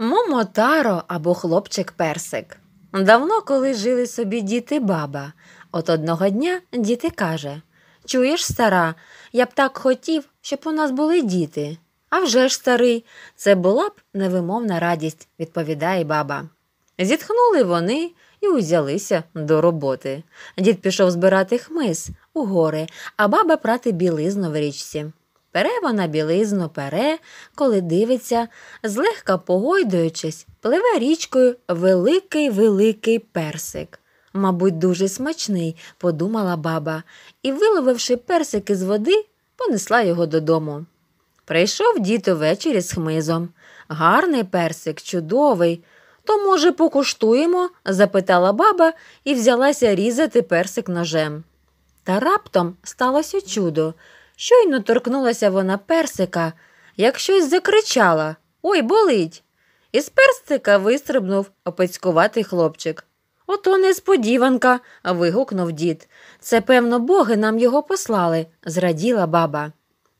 Момотаро або хлопчик персик. Давно, коли жили собі діти баба. От одного дня діти каже Чуєш, стара, я б так хотів, щоб у нас були діти. «А вже ж, старий, це була б невимовна радість, відповідає баба. Зітхнули вони і узялися до роботи. Дід пішов збирати хмиз у гори, а баба прати білизну в річці. Пере вона білизну пере, коли дивиться, злегка погойдуючись, пливе річкою великий великий персик. Мабуть, дуже смачний, подумала баба, і, виловивши персик із води, понесла його додому. Прийшов дід увечері з хмизом. Гарний персик, чудовий. То, може, покуштуємо? запитала баба і взялася різати персик ножем. Та раптом сталося чудо. Щойно торкнулася вона персика, як щось закричала Ой, болить. Із персика вистрибнув опецькуватий хлопчик. Ото несподіванка. вигукнув дід. Це, певно, боги нам його послали, зраділа баба.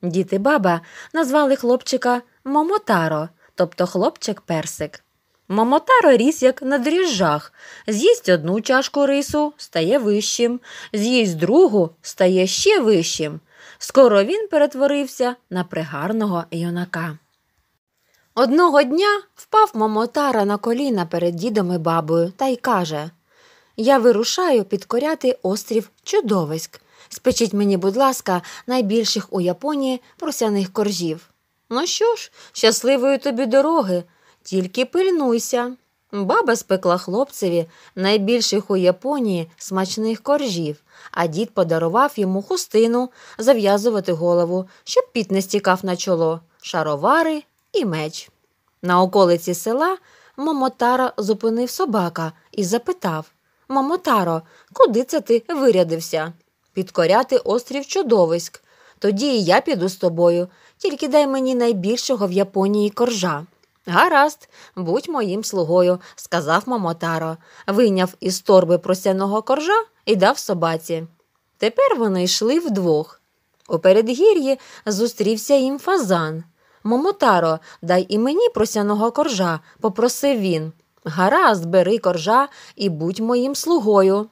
Дід і баба назвали хлопчика Момотаро, тобто хлопчик персик. Момотаро ріс, як на дріжджах. З'їсть одну чашку рису, стає вищим, з'їсть другу, стає ще вищим. Скоро він перетворився на пригарного юнака. Одного дня впав Момотара на коліна перед дідом і бабою та й каже Я вирушаю підкоряти острів Чудовиськ. Спечіть мені, будь ласка, найбільших у Японії просяних коржів. Ну що ж, щасливої тобі дороги, тільки пильнуйся. Баба спекла хлопцеві найбільших у Японії смачних коржів, а дід подарував йому хустину зав'язувати голову, щоб піт не стікав на чоло, шаровари і меч. На околиці села Момотара зупинив собака і запитав Момотаро, куди це ти вирядився? Підкоряти острів чудовиськ. Тоді і я піду з тобою, тільки дай мені найбільшого в Японії коржа. Гаразд, будь моїм слугою, сказав Момотаро, вийняв із торби просяного коржа і дав собаці. Тепер вони йшли вдвох. У передгір'ї зустрівся їм фазан. Момотаро, дай і мені просяного коржа, попросив він. Гаразд, бери коржа і будь моїм слугою.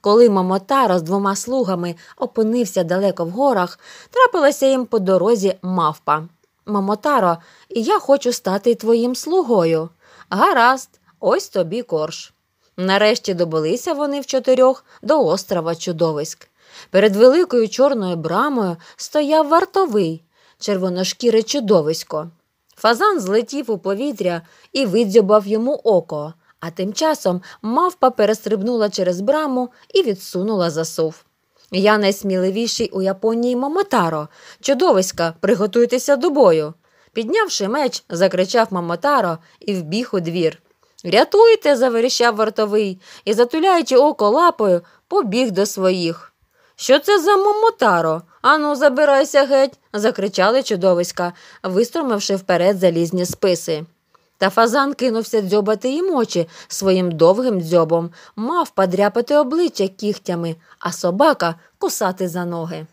Коли Момотаро з двома слугами опинився далеко в горах, трапилася їм по дорозі мавпа. Момотаро, і я хочу стати твоїм слугою. Гаразд, ось тобі корж. Нарешті добилися вони в чотирьох до острова Чудовиськ. Перед великою чорною брамою стояв вартовий, червоношкіре чудовисько. Фазан злетів у повітря і видзьобав йому око, а тим часом мавпа перестрибнула через браму і відсунула засув. Я найсміливіший у Японії Момотаро. Чудовиська, приготуйтеся до бою. Піднявши меч, закричав Момотаро і вбіг у двір. Рятуйте, заверіщав вартовий і, затуляючи око лапою, побіг до своїх. Що це за Момотаро? Ану, забирайся геть, закричали чудовиська, виструмивши вперед залізні списи. Та фазан кинувся дзьобати їм очі своїм довгим дзьобом, мав подряпати обличчя кігтями, а собака кусати за ноги.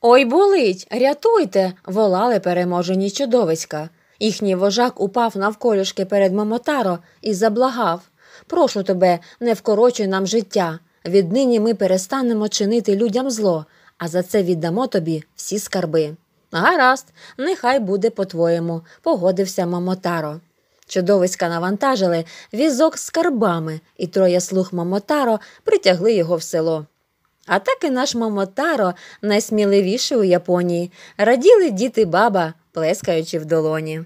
Ой болить, рятуйте, волали переможені чудовиська. Їхній вожак упав навколішки перед Момотаро і заблагав Прошу тебе, не вкорочуй нам життя. Віднині ми перестанемо чинити людям зло, а за це віддамо тобі всі скарби. Гаразд, нехай буде по-твоєму, погодився Мамотаро. Чудовиська навантажили візок з карбами, і троє слуг Мамотаро притягли його в село. А так і наш Мамотаро, найсміливіший у Японії, раділи діти баба, плескаючи в долоні.